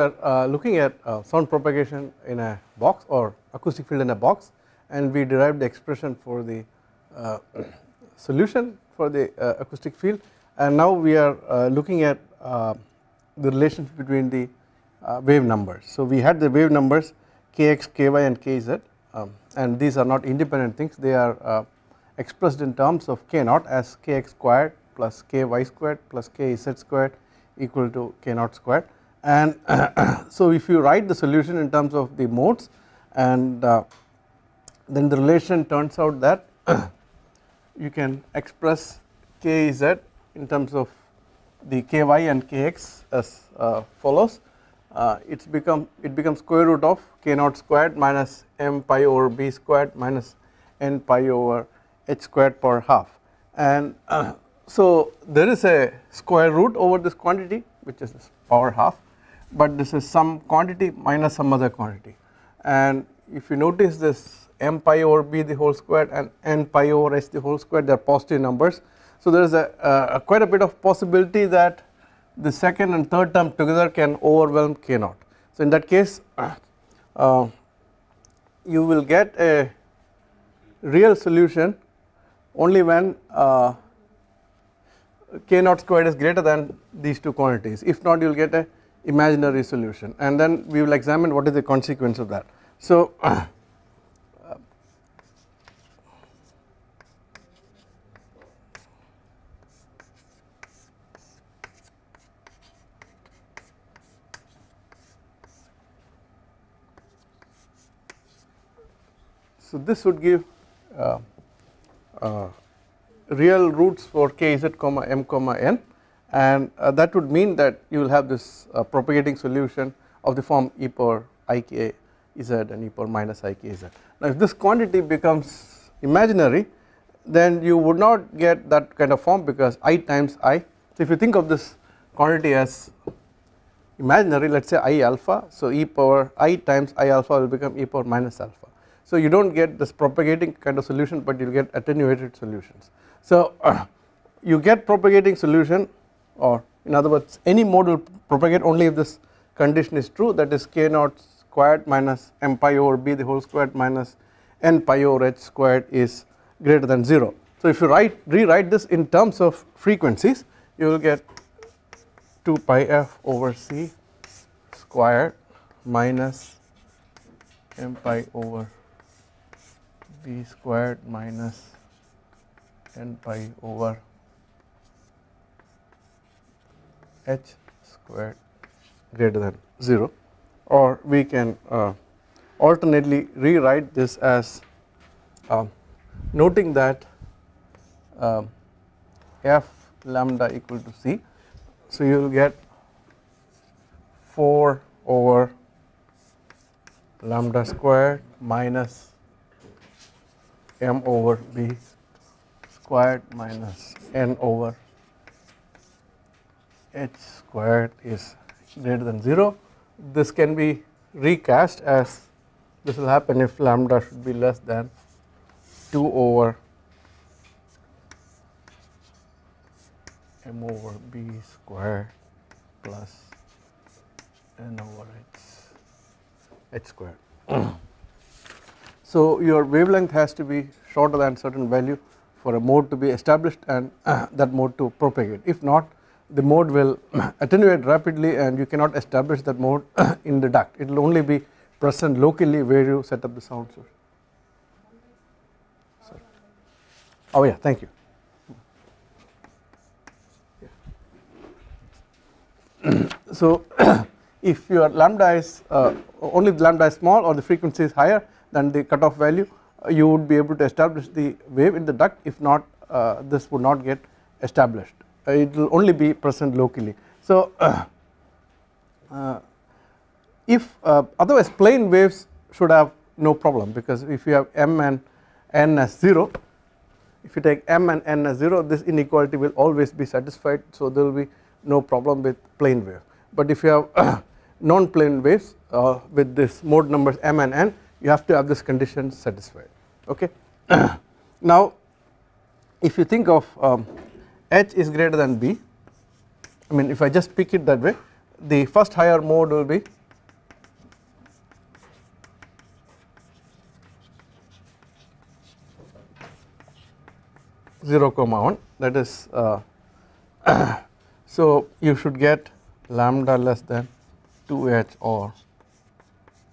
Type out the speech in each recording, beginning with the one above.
Were uh, looking at uh, sound propagation in a box or acoustic field in a box and we derived the expression for the uh, solution for the uh, acoustic field. And now we are uh, looking at uh, the relationship between the wave numbers. So, we had the wave numbers kx, ky and kz um, and these are not independent things. They are expressed in terms of k naught as kx squared plus ky squared plus kz squared equal to k naught squared and so if you write the solution in terms of the modes and uh, then the relation turns out that you can express kz in terms of the ky and kx as uh, follows. Uh, it's become it becomes square root of k naught squared minus m pi over b squared minus n pi over h squared per half. And so there is a square root over this quantity which is power half but this is some quantity minus some other quantity and if you notice this m pi over b the whole square and n pi over h the whole square they are positive numbers. So there is a, a, quite a bit of possibility that the second and third term together can overwhelm k naught. So in that case uh, you will get a real solution only when uh, k naught squared is greater than these two quantities if not you will get a imaginary solution and then we will examine what is the consequence of that. So, uh, so this would give uh, uh, real roots for kz comma m comma n and uh, that would mean that you will have this uh, propagating solution of the form e power i k z and e power minus i k z. Now if this quantity becomes imaginary then you would not get that kind of form because i times i. So if you think of this quantity as imaginary let us say i alpha so e power i times i alpha will become e power minus alpha. So you do not get this propagating kind of solution but you will get attenuated solutions. So uh, you get propagating solution or in other words any mode will propagate only if this condition is true that is k naught squared minus m pi over b the whole squared minus n pi over h squared is greater than 0. So if you write rewrite this in terms of frequencies you will get 2 pi f over c squared minus m pi over b squared minus n pi over h squared greater than 0 or we can uh, alternately rewrite this as uh, noting that uh, f lambda equal to c. So you will get 4 over lambda squared minus m over b squared minus n over h squared is greater than 0. This can be recast as this will happen if lambda should be less than 2 over m over b square plus n over h, h square. so your wavelength has to be shorter than certain value for a mode to be established and that mode to propagate if not the mode will attenuate rapidly and you cannot establish that mode in the duct it will only be present locally where you set up the sound source. Sorry. Oh yeah thank you. so if your lambda is uh, only lambda is small or the frequency is higher than the cutoff value uh, you would be able to establish the wave in the duct if not uh, this would not get established it will only be present locally. So uh, if otherwise plane waves should have no problem because if you have m and n as 0 if you take m and n as 0 this inequality will always be satisfied so there will be no problem with plane wave but if you have non plane waves uh, with this mode numbers m and n you have to have this condition satisfied okay. now if you think of um, h is greater than b I mean if I just pick it that way the first higher mode will be zero comma one that is uh, so you should get lambda less than 2h or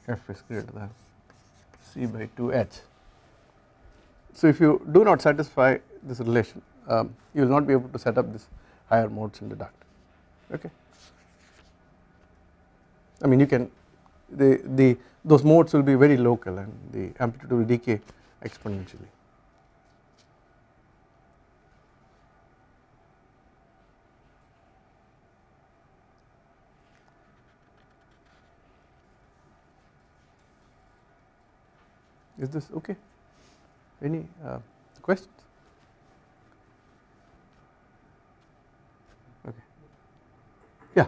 f is greater than c by 2h. So if you do not satisfy this relation um, you will not be able to set up this higher modes in the duct okay. I mean you can the, the those modes will be very local and the amplitude will decay exponentially. Is this okay? Any uh, questions? Okay. Yeah.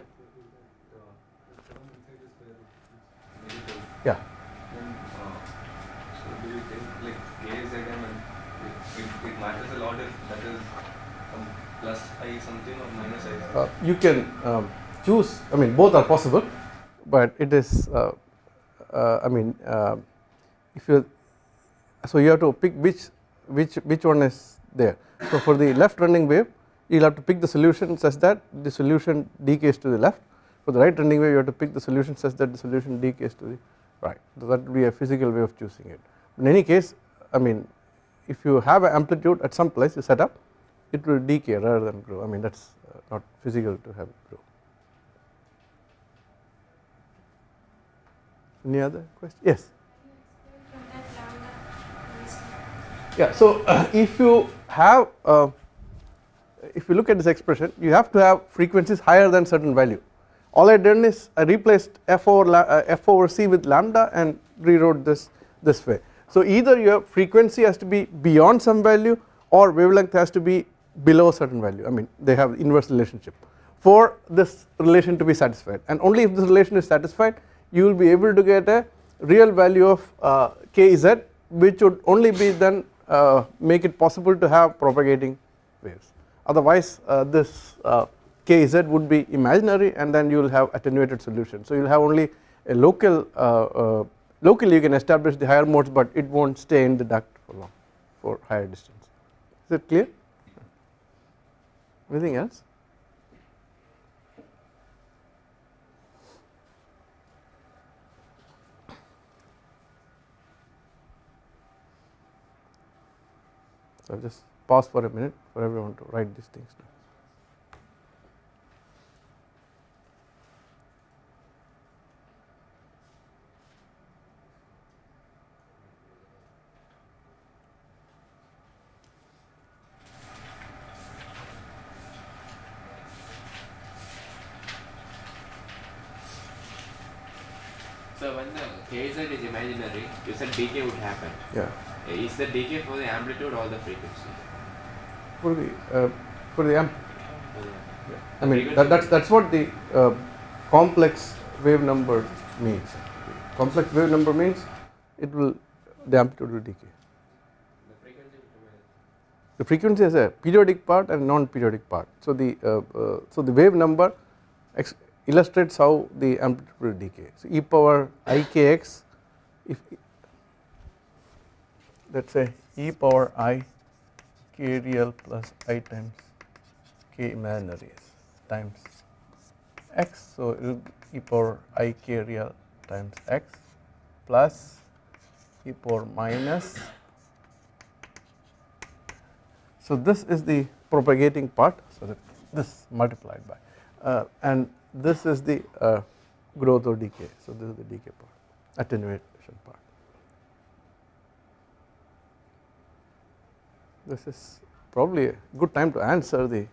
Yeah. Then, uh, so do you think like KZM and it, it, it matters a lot if that is um, plus i something or minus i? Uh, you can um, choose. I mean, both are possible, but it is. Uh, uh, I mean, uh, if you so you have to pick which which which one is there. So for the left running wave, you will have to pick the solution such that the solution decays to the left. For the right running wave, you have to pick the solution such that the solution decays to the right. So that would be a physical way of choosing it. In any case, I mean, if you have an amplitude at some place you set up, it will decay rather than grow. I mean, that is uh, not physical to have it grow. Any other question? Yes. Yeah, so uh, if you have uh, if you look at this expression you have to have frequencies higher than certain value. All I done is I replaced f over uh, f over c with lambda and rewrote this this way. So either your frequency has to be beyond some value or wavelength has to be below a certain value. I mean they have inverse relationship. For this relation to be satisfied. And only if this relation is satisfied you will be able to get a real value of uh, kz which would only be then uh, make it possible to have propagating waves. Otherwise uh, this uh, kz would be imaginary and then you will have attenuated solution. So you will have only a local uh, uh, locally you can establish the higher modes but it won't stay in the duct for long for higher distance. Is it clear? Anything else? So I'll just pause for a minute for everyone to write these things down. So when the kz is imaginary, you said decay would happen. Yeah. Is the decay for the amplitude or the frequency? For the uh, for the amp, For the- I mean that, that's that's what the uh, complex wave number means. Complex wave number means it will the amplitude will decay. The frequency. The frequency has a periodic part and non-periodic part. So the uh, uh, so the wave number illustrates how the amplitude decay. So e power i k x, if let us say e power i k real plus i times k imaginary times x. So e power i k real times x plus e power minus so this is the propagating part so that this multiplied by uh, and this is the uh, growth or decay. So this is the decay part attenuation part. This is probably a good time to answer the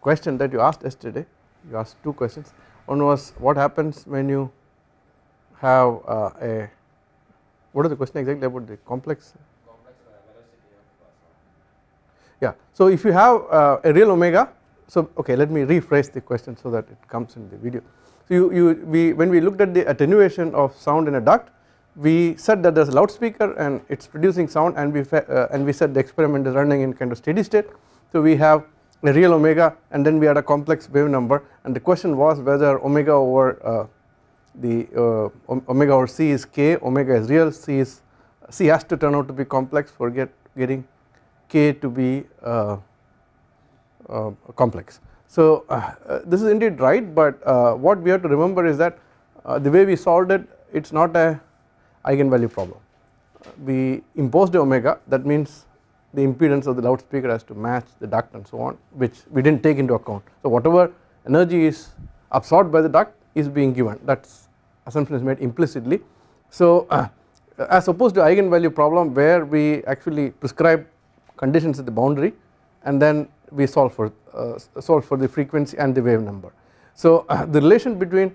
question that you asked yesterday. You asked two questions. One was what happens when you have uh, a what is the question exactly about the complex? Yeah. So if you have uh, a real omega so okay let me rephrase the question so that it comes in the video. So you, you we when we looked at the attenuation of sound in a duct we said that there is a loudspeaker and it is producing sound and we uh, and we said the experiment is running in kind of steady state. So we have a real omega and then we had a complex wave number and the question was whether omega over uh, the uh, omega over c is k omega is real c is c has to turn out to be complex for get getting k to be uh, complex. So uh, uh, this is indeed right but uh, what we have to remember is that the way we solved it it is not a eigenvalue problem. We imposed the omega that means the impedance of the loudspeaker has to match the duct and so on which we did not take into account. So whatever energy is absorbed by the duct is being given that assumption is made implicitly. So uh, as opposed to eigenvalue problem where we actually prescribe conditions at the boundary and then we solve for uh, solve for the frequency and the wave number. So uh, the relation between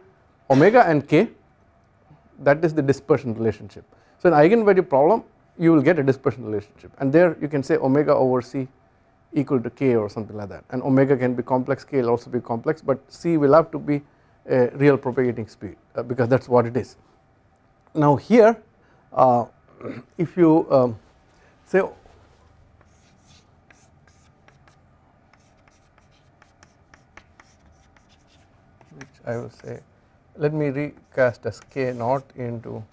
omega and k that is the dispersion relationship. So in eigenvalue problem you will get a dispersion relationship and there you can say omega over c equal to k or something like that and omega can be complex k will also be complex but c will have to be a real propagating speed uh, because that is what it is. Now here uh, if you um, say which I will say let me recast as k naught into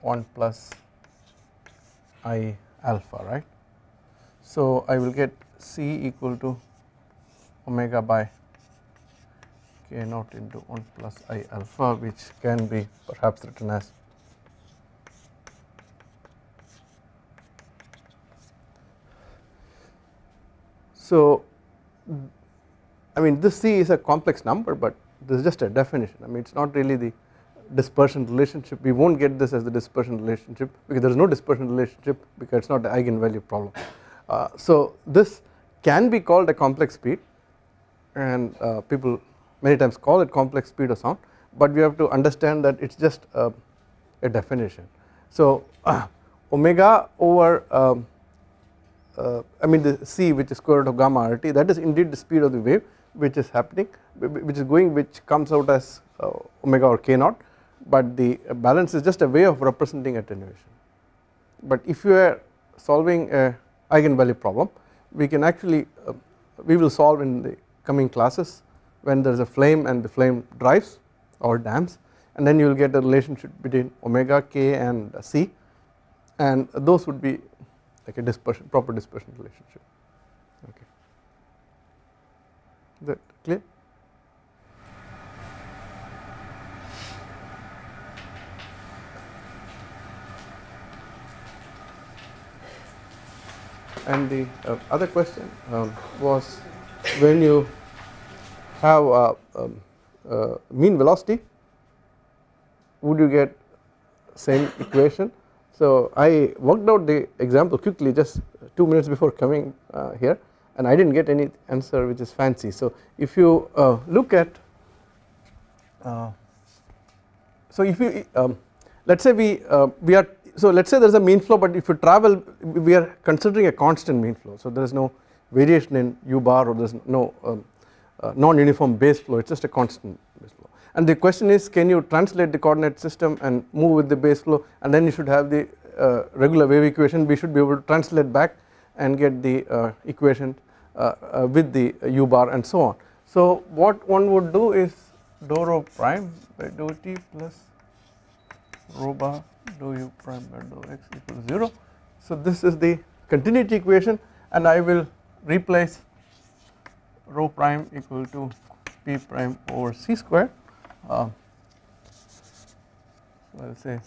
1 plus i alpha right. So I will get C equal to omega by k naught into 1 plus i alpha which can be perhaps written as so I mean this C is a complex number but this is just a definition I mean it is not really the dispersion relationship we will not get this as the dispersion relationship because there is no dispersion relationship because it is not the eigenvalue problem. Uh, so this can be called a complex speed and uh, people many times call it complex speed of sound but we have to understand that it is just uh, a definition. So omega over um, uh, I mean the c which is square root of gamma rt that is indeed the speed of the wave which is happening which is going which comes out as uh, omega or k naught but the balance is just a way of representing attenuation. But if you are solving a eigenvalue problem we can actually uh, we will solve in the coming classes when there is a flame and the flame drives or dams and then you will get a relationship between omega k and c and those would be like a dispersion proper dispersion relationship okay is that clear? And the uh, other question um, was when you have a, um, uh, mean velocity would you get same equation? So I worked out the example quickly just 2 minutes before coming uh, here and I did not get any answer which is fancy. So if you uh, look at uh, so if you um, let us say we uh, we are so let us say there is a mean flow but if you travel we are considering a constant mean flow. So there is no variation in u bar or there is no um, uh, non-uniform base flow it is just a constant base flow. And the question is can you translate the coordinate system and move with the base flow? And then you should have the uh, regular wave equation. We should be able to translate back and get the uh, equation uh, uh, with the u bar and so on. So what one would do is dou rho prime by dou t plus rho bar dou u prime by dou x equals 0. So this is the continuity equation and I will replace rho prime equal to p prime over c square. Uh, so I will say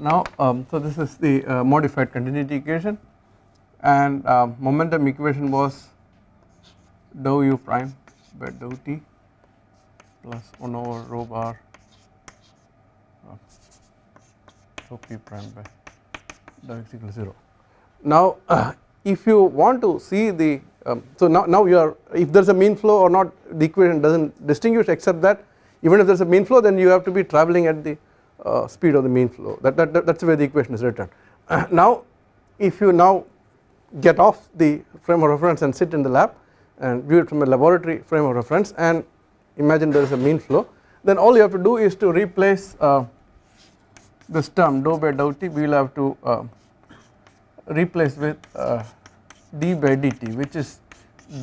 now um, so this is the uh, modified continuity equation and uh, momentum equation was dou u prime by dou t plus 1 over rho bar rho p prime by dou x equals 0. Now uh, if you want to see the um, so now, now you are if there is a mean flow or not the equation does not distinguish except that even if there is a mean flow then you have to be traveling at the speed of the mean flow that, that, that is where the equation is written. now if you now get off the frame of reference and sit in the lab and view it from a laboratory frame of reference and imagine there is a mean flow then all you have to do is to replace uh, this term dou by dou t we will have to uh, replace with uh, d by dt which is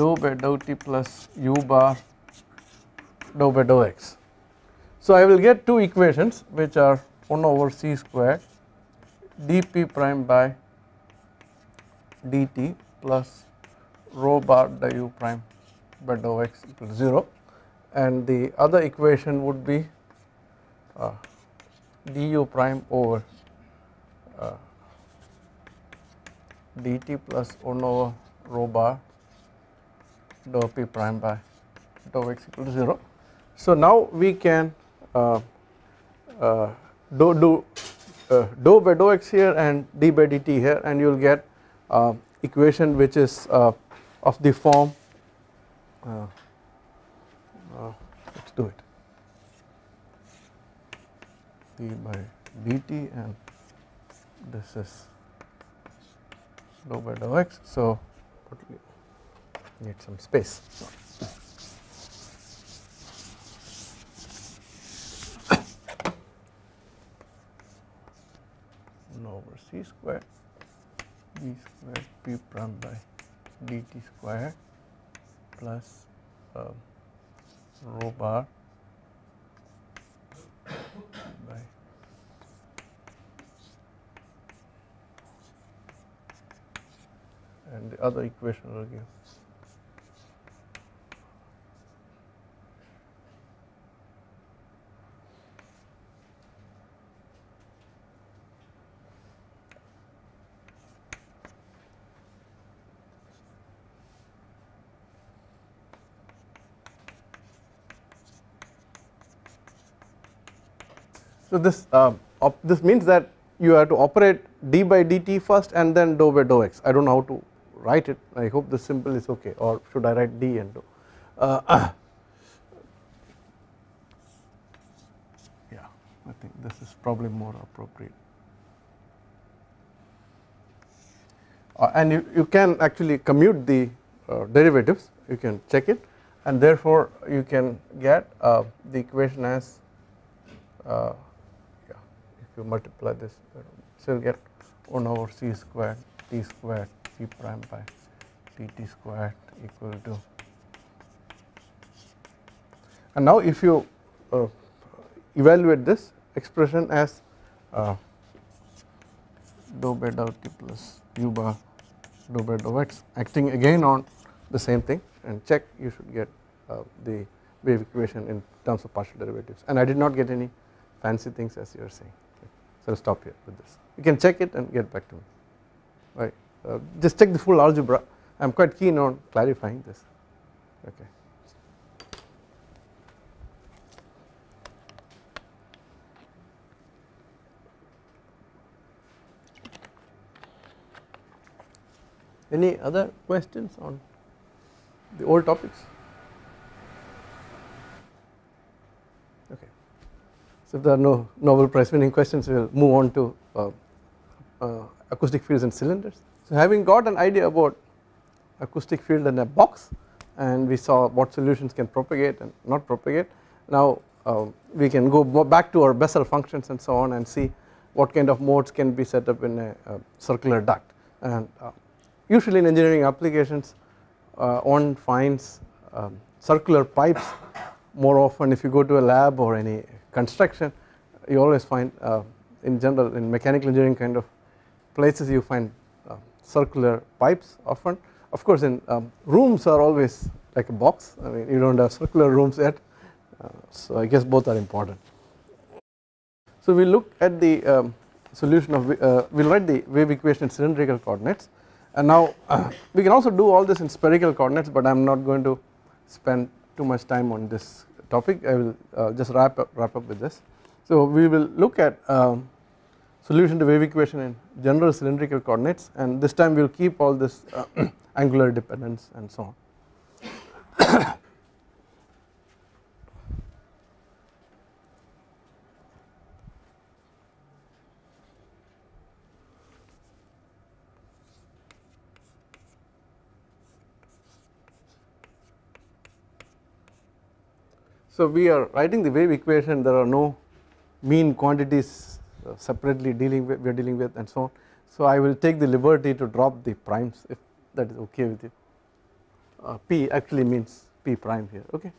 dou by dou t plus u bar dou by dou x. So I will get two equations which are 1 over c square dp prime by dt plus rho bar du prime by dou x equal to 0 and the other equation would be uh, du prime over uh, dt plus 1 over rho bar dou p prime by dou x equal to 0. So now we can do, do uh, dou by dou x here and d by dt here and you will get uh, equation which is uh, of the form uh, let us do it d by dt and this is dou by dou x so need some space. 1 over c square d square p prime by dt square plus uh, rho bar by and the other equation will give So this uh, this means that you have to operate d by dt first and then dou by dou x. I don't know how to write it. I hope the symbol is okay, or should I write d and dou? Uh, yeah, I think this is probably more appropriate. Uh, and you, you can actually commute the uh, derivatives, you can check it, and therefore you can get uh, the equation as uh, you multiply this so you get 1 over c squared t squared c prime by dt squared equal to and now if you uh, evaluate this expression as uh, dou by dou t plus u bar dou by dou x acting again on the same thing and check you should get uh, the wave equation in terms of partial derivatives and I did not get any fancy things as you are saying. So I will stop here with this. You can check it and get back to me. Right. Uh, just check the full algebra. I am quite keen on clarifying this. Okay. Any other questions on the old topics? If there are no Nobel Prize winning questions we will move on to uh, uh, acoustic fields and cylinders. So having got an idea about acoustic field in a box and we saw what solutions can propagate and not propagate now uh, we can go back to our Bessel functions and so on and see what kind of modes can be set up in a, a circular duct and uh, usually in engineering applications uh, one finds um, circular pipes more often if you go to a lab or any construction you always find uh, in general in mechanical engineering kind of places you find uh, circular pipes often. Of course in um, rooms are always like a box. I mean you do not have circular rooms yet. Uh, so I guess both are important. So we look at the um, solution of uh, we will write the wave equation in cylindrical coordinates. And now we can also do all this in spherical coordinates but I am not going to spend too much time on this topic I will uh, just wrap up, wrap up with this. So we will look at um, solution to wave equation in general cylindrical coordinates and this time we will keep all this uh, angular dependence and so on. So we are writing the wave equation there are no mean quantities uh, separately dealing with we are dealing with and so on. So I will take the liberty to drop the primes if that is okay with you. Uh, P actually means P prime here okay.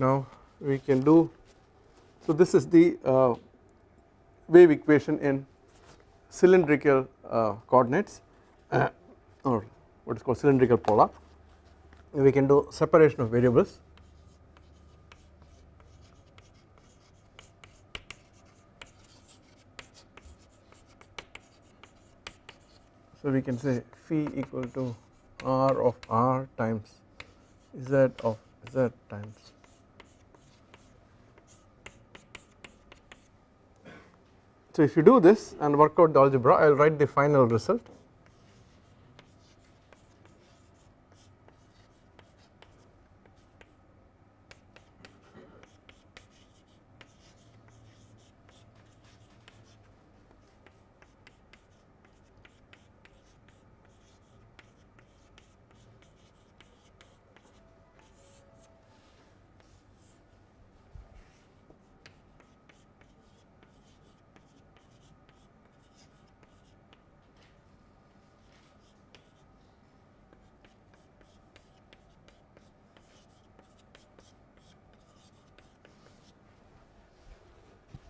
Now we can do. So this is the uh, wave equation in cylindrical uh, coordinates or what is called cylindrical polar. We can do separation of variables. So we can say phi equal to r of r times z of z times So if you do this and work out the algebra I will write the final result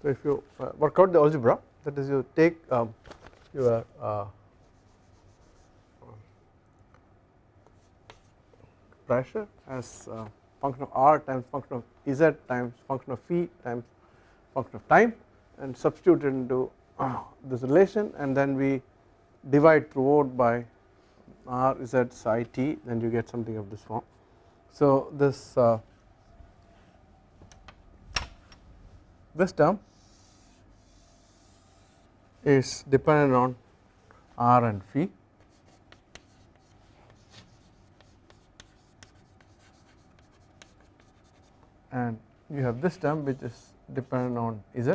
So if you uh, work out the algebra that is you take um, your uh, pressure as uh, function of r times function of z times function of phi times function of time and substitute it into uh, this relation and then we divide throughout by r z psi t then you get something of this form. So this uh, this term is dependent on r and phi and you have this term which is dependent on z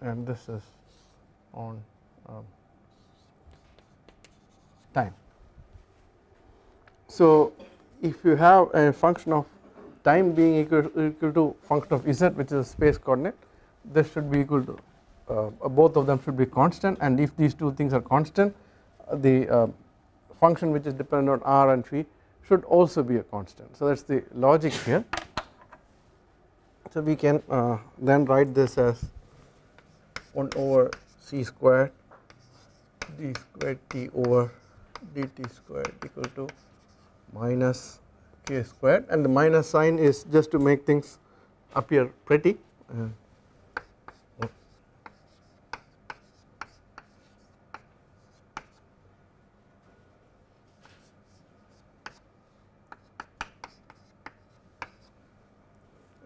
and this is on um, time. So if you have a function of time being equal, equal to function of z which is a space coordinate this should be equal to uh, both of them should be constant and if these two things are constant the uh, function which is dependent on r and phi should also be a constant. So that is the logic here. So we can uh, then write this as 1 over c squared d squared t over dt squared equal to minus k squared and the minus sign is just to make things appear pretty.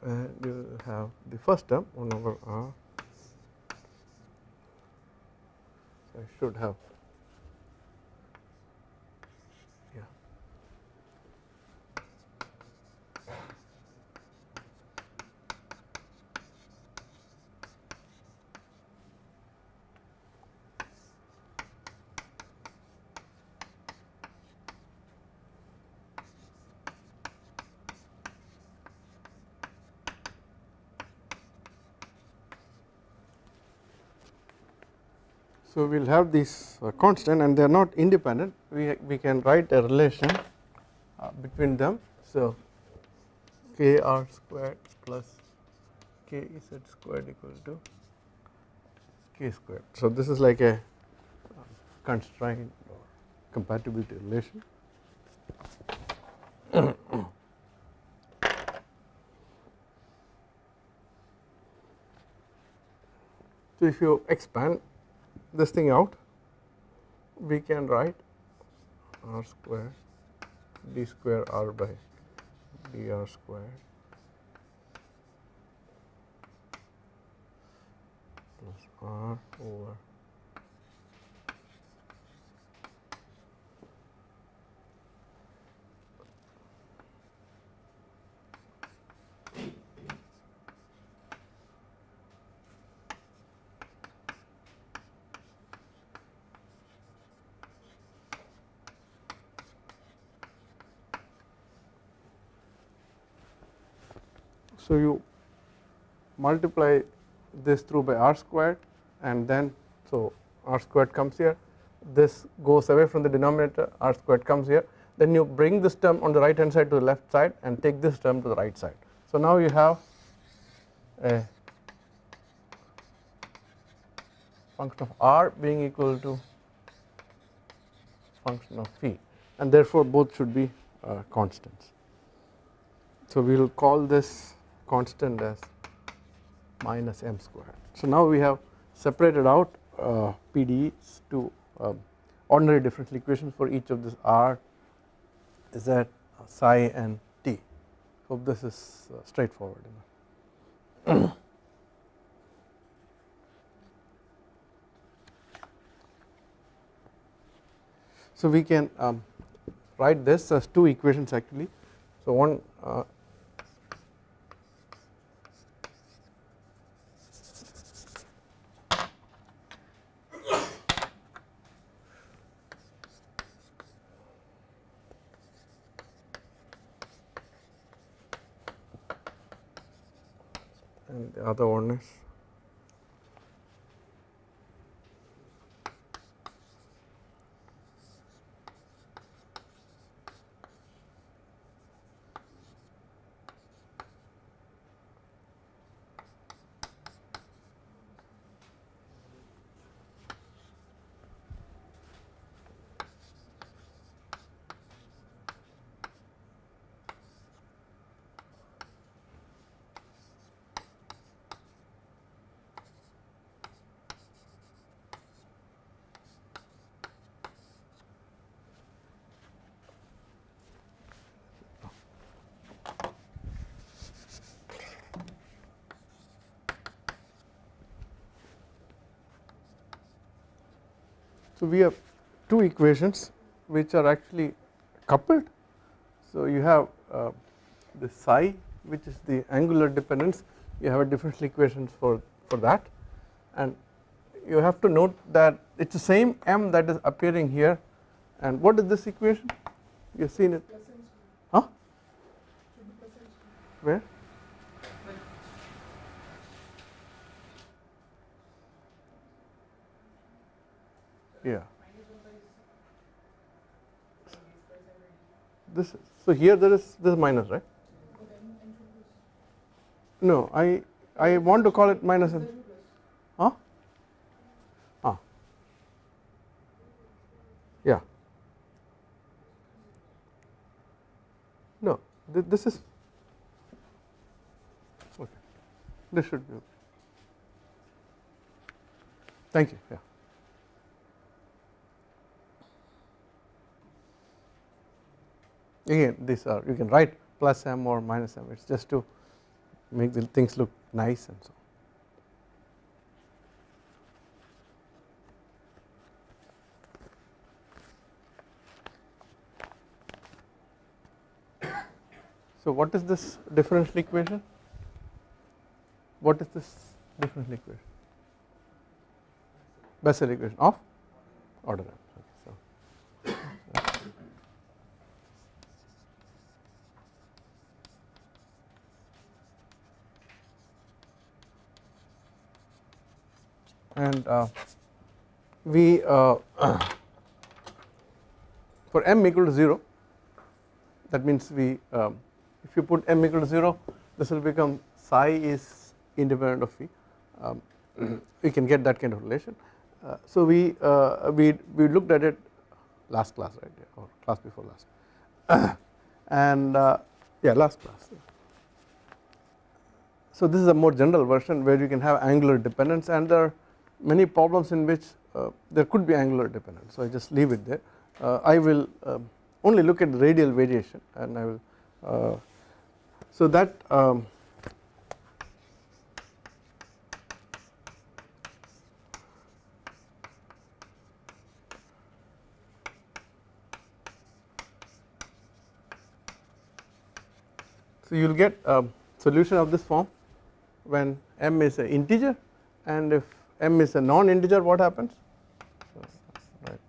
And you have the first term 1 over r I should have So we will have these uh, constant and they are not independent we, we can write a relation uh, between them. So k r squared plus k z squared equal to k squared. So this is like a uh, constraint or compatibility relation. So if you expand this thing out we can write r square d square r by dr square plus r over So you multiply this through by r squared and then so r squared comes here this goes away from the denominator r squared comes here then you bring this term on the right hand side to the left side and take this term to the right side. So now you have a function of r being equal to function of phi and therefore both should be uh, constants. So we will call this constant as minus m squared. So now we have separated out uh, PDEs to um, ordinary differential equations for each of this r, z, psi and t. Hope this is uh, straightforward enough. so we can um, write this as two equations actually. So one uh, and the other one is So we have two equations which are actually coupled. So you have uh, the psi which is the angular dependence you have a differential equations for, for that. And you have to note that it is the same m that is appearing here. And what is this equation? You have seen it? Huh? Where yeah. This is, so here there is this is minus right? No I I want to call it minus n huh? Ah. Yeah. No th this is okay. This should be okay. Thank you yeah again these are uh, you can write plus m or minus m it is just to make the things look nice and so So what is this differential equation? What is this differential equation? Bessel equation of order m. Okay, so and uh, we uh, for m equal to 0 that means we um, if you put m equal to 0 this will become psi is independent of phi um, we can get that kind of relation. Uh, so we uh, we we looked at it last class right? Or class before last. And uh, yeah last class. So this is a more general version where you can have angular dependence and there many problems in which uh, there could be angular dependence. So I just leave it there. Uh, I will um, only look at radial variation and I will uh, so that um, so you will get a solution of this form when m is an integer and if m is a non-integer what happens so, right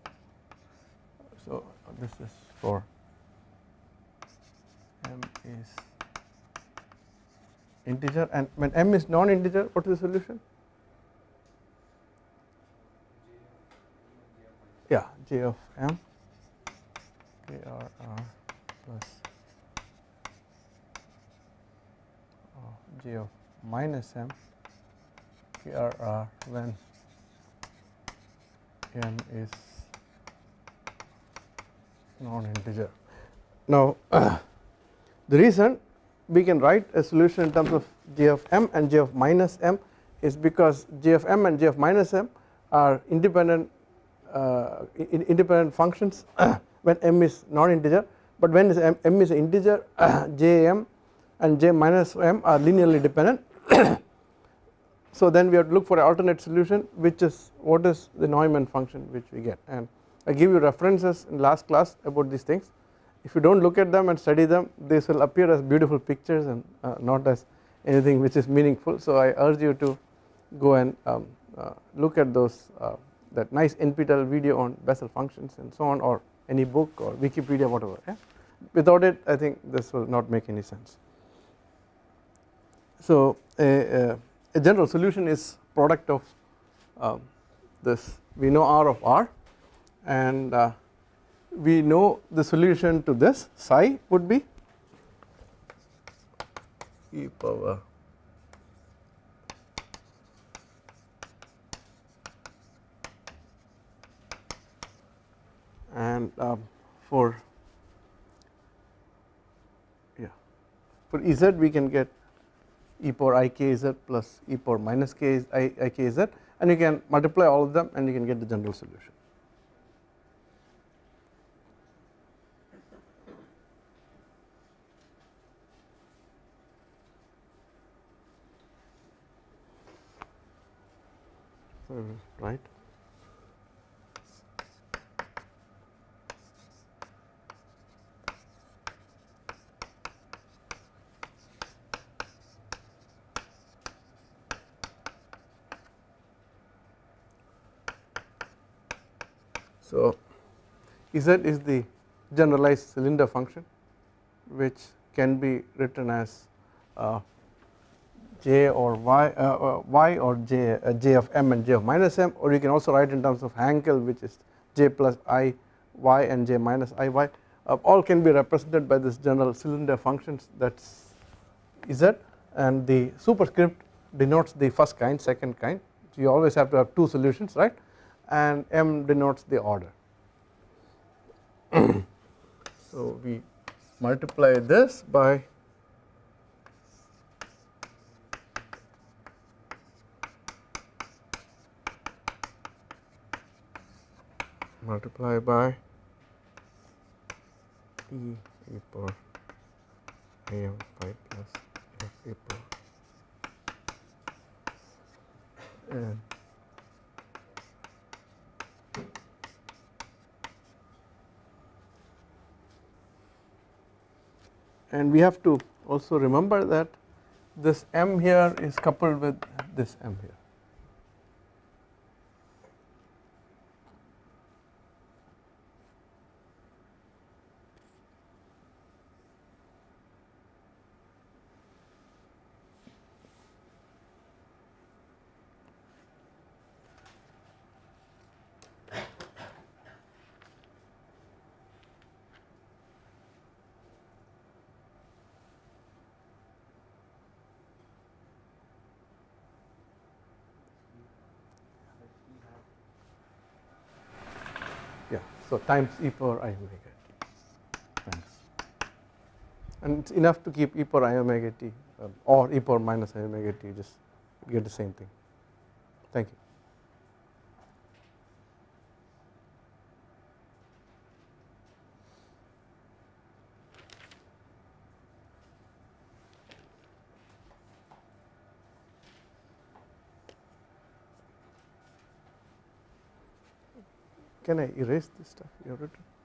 so this is for m is integer and when m is non-integer what is the solution? Yeah, j of m k r r plus j of minus m k r r when m is non-integer. Now the reason we can write a solution in terms of j of m and j of minus m is because j of m and j of minus m are independent uh, in independent functions when m is non-integer but when m, m is integer j m and j minus m are linearly dependent so then we have to look for an alternate solution which is what is the Neumann function which we get and I give you references in last class about these things if you do not look at them and study them these will appear as beautiful pictures and uh, not as anything which is meaningful so I urge you to go and um, uh, look at those uh, that nice NPTEL video on Bessel functions and so on or any book or Wikipedia whatever yeah? without it I think this will not make any sense. So a, a general solution is product of um, this. We know R of R and uh, we know the solution to this psi would be e power and um, for yeah for z we can get e power i k z plus e power minus k i, i k z and you can multiply all of them and you can get the general solution. Right. So, Z is the generalized cylinder function which can be written as uh, j or y, uh, uh, y or j, uh, j of m and j of minus m or you can also write in terms of Hankel which is j plus i y and j minus i y uh, all can be represented by this general cylinder functions. That is z and the superscript denotes the first kind second kind. So you always have to have two solutions right and m denotes the order. so we multiply this by multiply by e e power am 5 plus f e power and and we have to also remember that this m here is coupled with this m here. yeah so times e power i omega t. Times and it's enough to keep e power i omega t or e power minus i omega t just get the same thing. Thank you Can I erase this stuff you have written?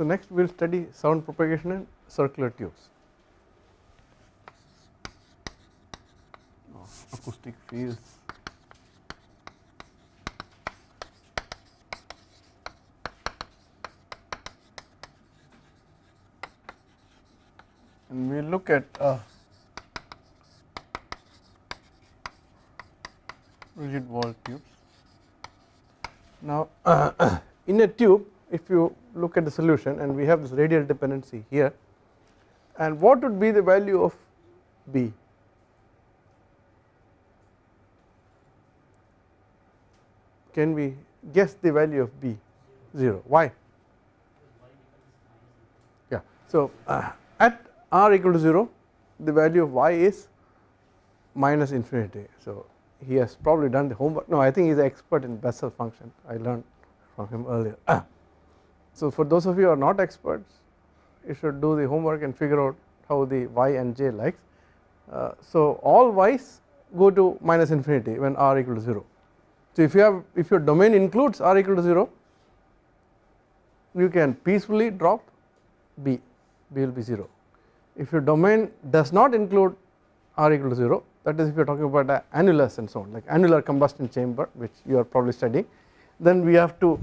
So next we will study sound propagation in circular tubes. Acoustic fields. And we look at uh, rigid wall tubes. Now in a tube if you look at the solution and we have this radial dependency here. And what would be the value of B? Can we guess the value of B? 0 why? Yeah. So uh, at r equal to 0 the value of y is minus infinity. So he has probably done the homework. No I think he is an expert in Bessel function. I learned from him earlier. So for those of you who are not experts you should do the homework and figure out how the y and j likes. Uh, so all y's go to minus infinity when r equal to 0. So if you have if your domain includes r equal to 0 you can peacefully drop b, b will be 0. If your domain does not include r equal to 0 that is if you are talking about the annulus and so on like annular combustion chamber which you are probably studying then we have to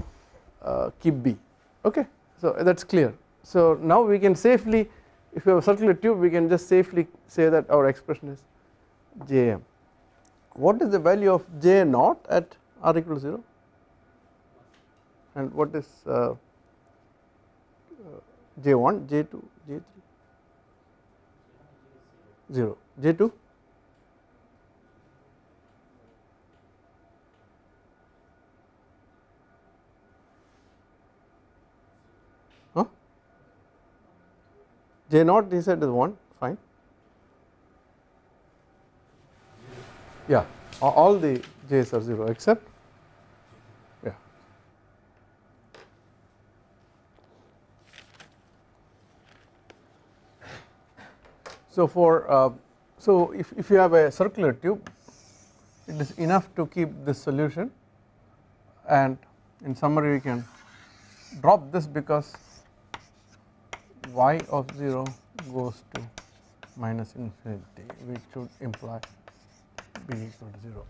uh, keep b okay so that is clear. So now we can safely if you have a circular tube we can just safely say that our expression is Jm. What is the value of J naught at r equal to 0 and what is uh, uh, J1, J2, J3, 0, J2 J naught he said is 1 fine. Yeah all the j's are 0 except yeah. So for uh, so if, if you have a circular tube it is enough to keep this solution. And in summary we can drop this because y of 0 goes to minus infinity which should imply b equal to 0.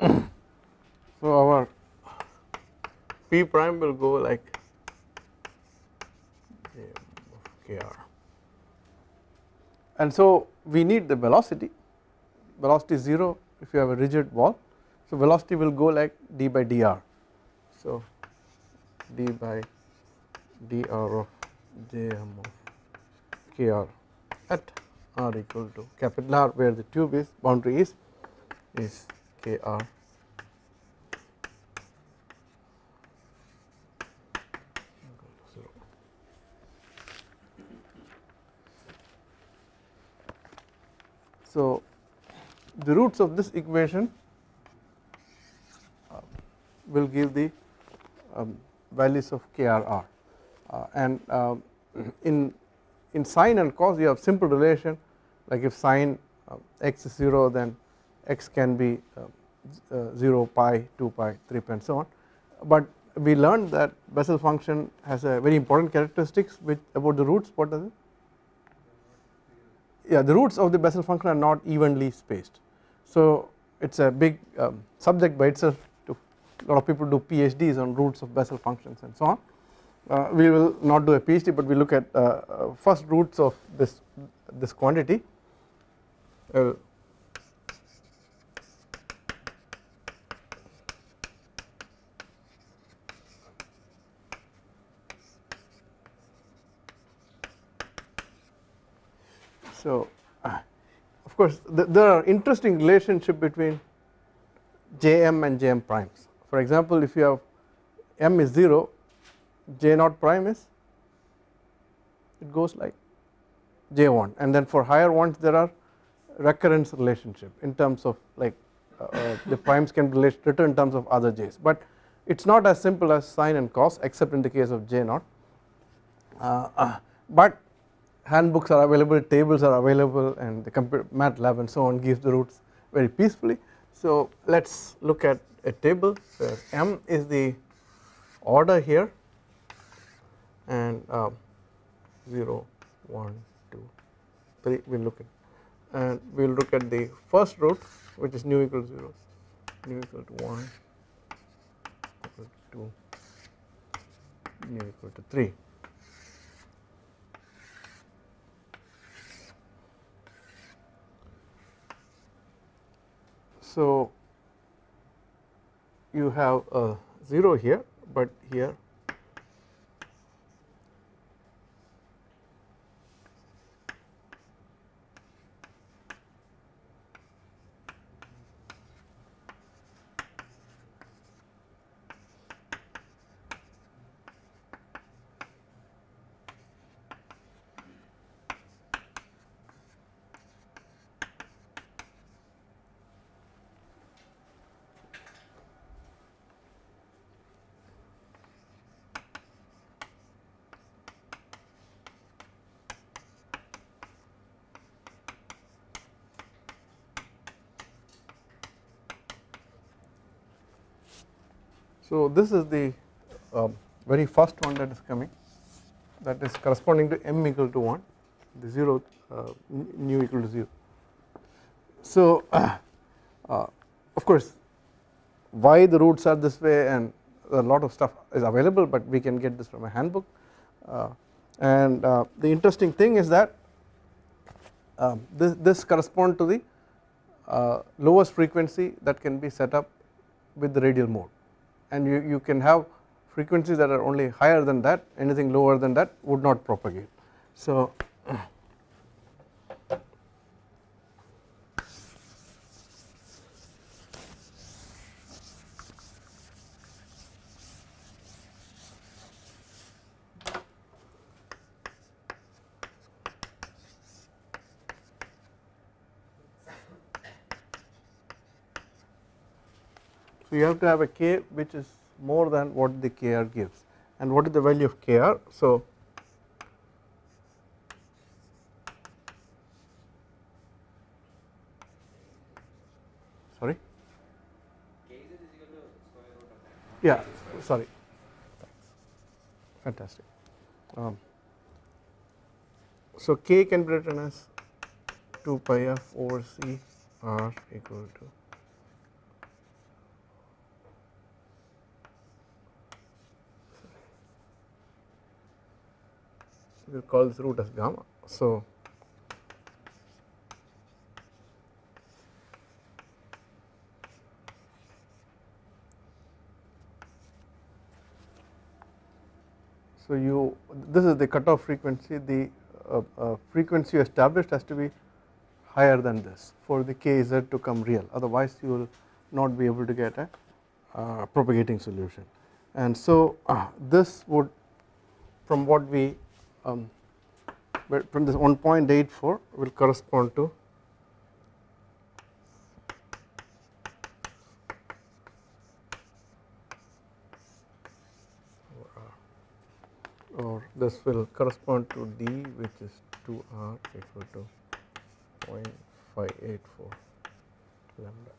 so our p prime will go like of kr. And so we need the velocity. Velocity is 0 if you have a rigid wall. So velocity will go like d by dr. So d by dr of Jm of Kr at r equal to capital R where the tube is boundary is? Is Kr So the roots of this equation uh, will give the um, values of KRR. Uh, and uh, in in sine and cos you have simple relation. Like if sine uh, x is 0 then x can be 0 pi 2 pi 3 pi and so on. But we learned that Bessel function has a very important characteristics which about the roots. What does it? Yeah the roots of the Bessel function are not evenly spaced. So it is a big um, subject by itself to a lot of people do PhDs on roots of Bessel functions and so on uh, we will not do a PhD but we look at uh, uh, first roots of this this quantity. Uh, so of course th there are interesting relationship between Jm and Jm primes. For example if you have m is 0 j naught prime is it goes like j1 and then for higher ones there are recurrence relationship in terms of like uh, uh, the primes can be written in terms of other j's. But it is not as simple as sine and cos except in the case of j naught uh, but handbooks are available tables are available and the computer MATLAB and so on gives the roots very peacefully. So let us look at a table where m is the order here and um, 0 1 2 3 we will look at and we will look at the first root which is nu equal to 0 nu equal to 1 equal to 2 nu equal to 3 so you have a 0 here but here So this is the um, very first one that is coming. That is corresponding to m equal to 1 the 0 uh, nu equal to 0. So uh, of course why the roots are this way and a lot of stuff is available but we can get this from a handbook. Uh, and uh, the interesting thing is that um, this, this correspond to the uh, lowest frequency that can be set up with the radial mode and you, you can have frequencies that are only higher than that anything lower than that would not propagate. So So you have to have a k which is more than what the kr gives. And what is the value of kr so sorry? Yeah sorry. Fantastic. Um, so k can be written as 2 pi f over c r equal to we will call this root as gamma. So, so you this is the cutoff frequency the uh, uh, frequency established has to be higher than this for the kz to come real otherwise you will not be able to get a uh, propagating solution and so uh, this would from what we um, but from this 1.84 will correspond to or this will correspond to d which is 2r equal to 0.584 lambda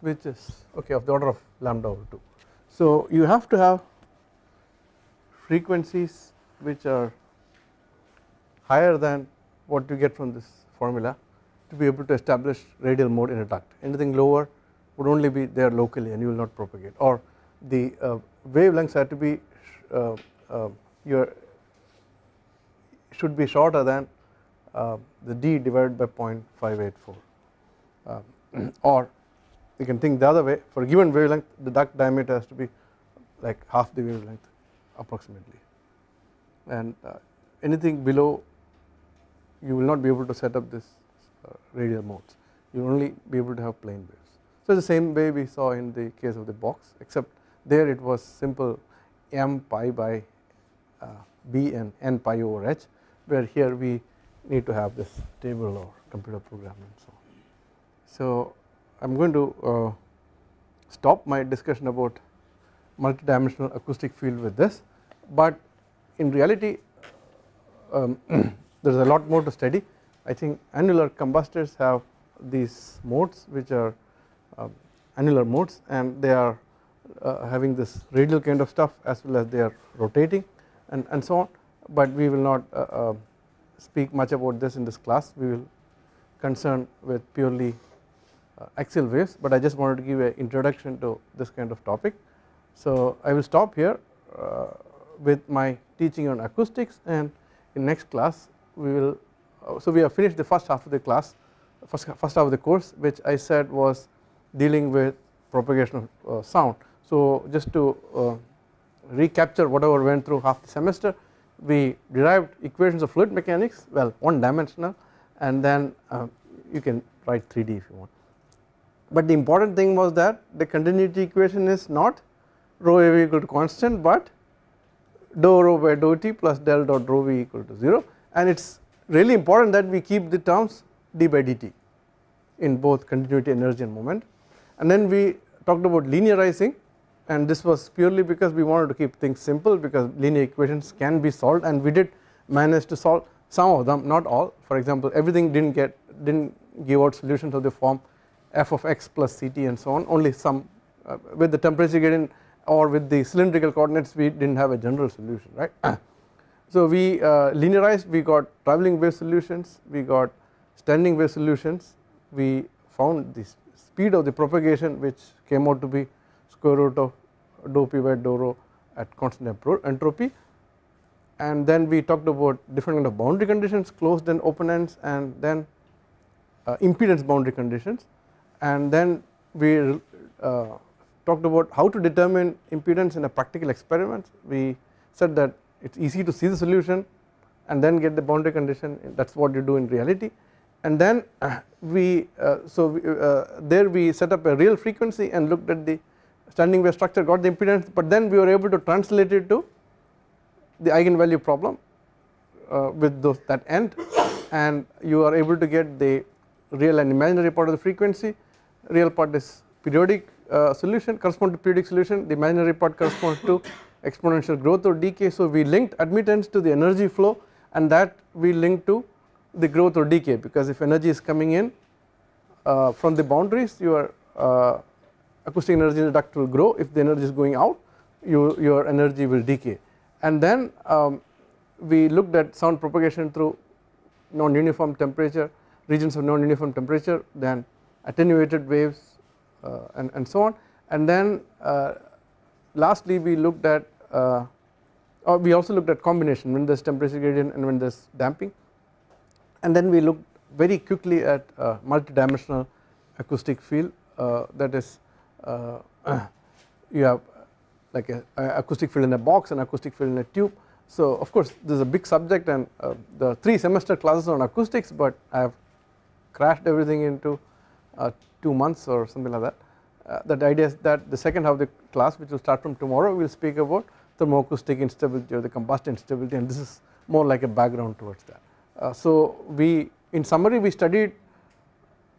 which is okay of the order of lambda over 2. So you have to have frequencies which are higher than what you get from this formula to be able to establish radial mode in a duct. Anything lower would only be there locally and you will not propagate. Or the uh, wavelengths have to be uh, uh, your should be shorter than uh, the d divided by 0.584 um, or you can think the other way. For a given wavelength the duct diameter has to be like half the wavelength approximately and uh, anything below you will not be able to set up this uh, radial modes you will only be able to have plane waves. So the same way we saw in the case of the box except there it was simple m pi by uh, b and n pi over h where here we need to have this table or computer program and so on. So I am going to uh, stop my discussion about multidimensional acoustic field with this but in reality um, there is a lot more to study. I think annular combustors have these modes which are uh, annular modes and they are uh, having this radial kind of stuff as well as they are rotating and, and so on. But we will not uh, uh, speak much about this in this class. We will concern with purely uh, axial waves but I just wanted to give an introduction to this kind of topic. So I will stop here. Uh, with my teaching on acoustics and in next class we will uh, so we have finished the first half of the class first, first half of the course which I said was dealing with propagation of uh, sound. So just to uh, recapture whatever went through half the semester we derived equations of fluid mechanics well one dimensional and then uh, you can write 3D if you want. But the important thing was that the continuity equation is not rho equal to constant but dou rho by dou t plus del dot rho v equal to 0 and it is really important that we keep the terms d by dt in both continuity energy and moment. And then we talked about linearizing and this was purely because we wanted to keep things simple because linear equations can be solved and we did manage to solve some of them not all. For example everything did not get did not give out solutions of the form f of x plus ct and so on only some uh, with the temperature gradient or with the cylindrical coordinates we did not have a general solution right. so we uh, linearized we got travelling wave solutions we got standing wave solutions we found the speed of the propagation which came out to be square root of dou p by dou rho at constant entropy and then we talked about different kind of boundary conditions closed and open ends and then uh, impedance boundary conditions and then we uh, talked about how to determine impedance in a practical experiment. We said that it is easy to see the solution and then get the boundary condition. That is what you do in reality. And then uh, we uh, so we, uh, there we set up a real frequency and looked at the standing wave structure got the impedance but then we were able to translate it to the eigenvalue problem uh, with those that end. And you are able to get the real and imaginary part of the frequency. Real part is periodic uh, solution correspond to periodic solution the imaginary part corresponds to exponential growth or decay. So we linked admittance to the energy flow and that we link to the growth or decay because if energy is coming in uh, from the boundaries your uh, acoustic energy in the duct will grow. If the energy is going out you, your energy will decay. And then um, we looked at sound propagation through non-uniform temperature regions of non-uniform temperature then attenuated waves and, and so on. And then uh, lastly we looked at uh, we also looked at combination when there is temperature gradient and when there is damping. And then we looked very quickly at uh, multidimensional acoustic field uh, that is uh, you have like a, a, acoustic field in a box and acoustic field in a tube. So of course this is a big subject and uh, the 3 semester classes on acoustics but I have crashed everything into uh, 2 months or something like that. Uh, that idea is that the second half of the class which will start from tomorrow we will speak about thermoacoustic instability or the combustion instability and this is more like a background towards that. Uh, so we in summary we studied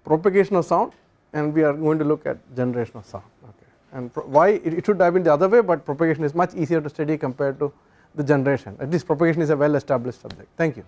propagation of sound and we are going to look at generation of sound. Okay. And why it, it, should have been the other way but propagation is much easier to study compared to the generation. At least propagation is a well established subject. Thank you.